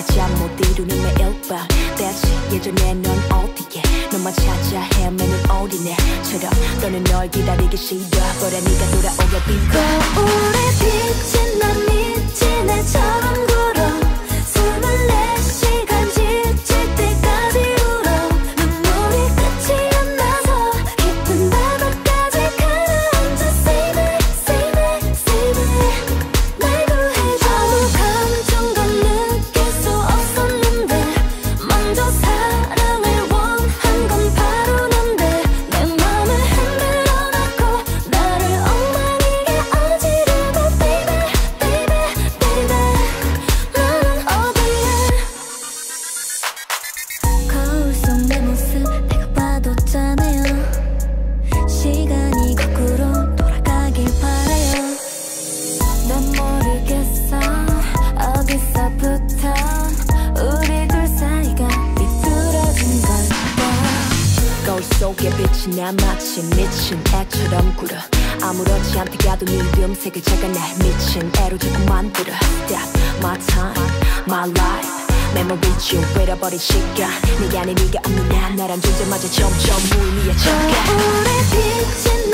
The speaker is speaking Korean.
적에 잠못 이루는 매일 밤 대체 예전에 넌 어디에 너만 찾아 헤매는 어린애처럼 너는 널 기다리기 싫어. 버려 네가 돌아오길 빌고 거울에 비친 난 미친 애처럼 나 마치 미친 애처럼 굴어. 아무렇지 않게 가도 네 음색을 제가 날 미친 애로 자꾸 만들어. Step my time, my life. 메모리 중 잃어버린 시간. 네가 아닌 네가 없는 난 나란 존재마저 점점 무의미해져. 거울에 비친